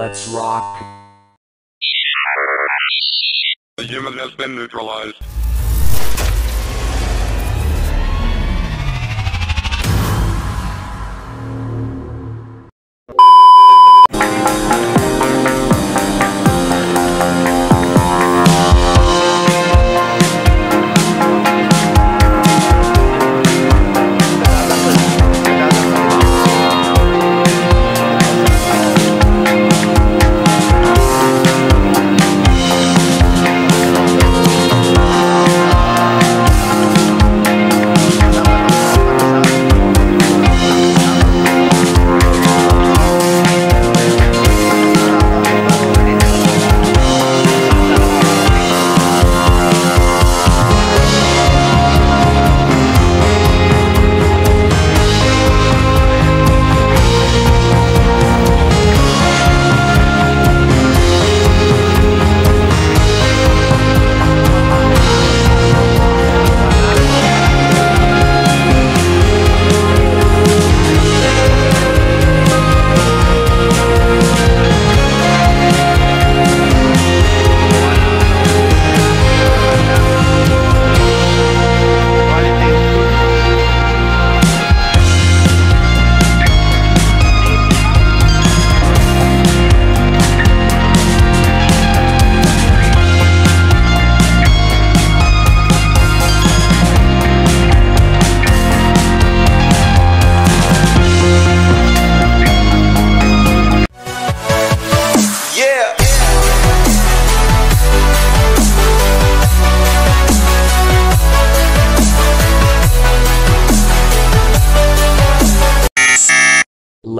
Let's rock. The human has been neutralized.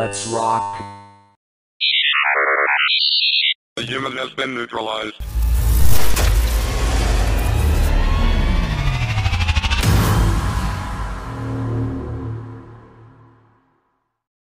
Let's rock. The human has been neutralized.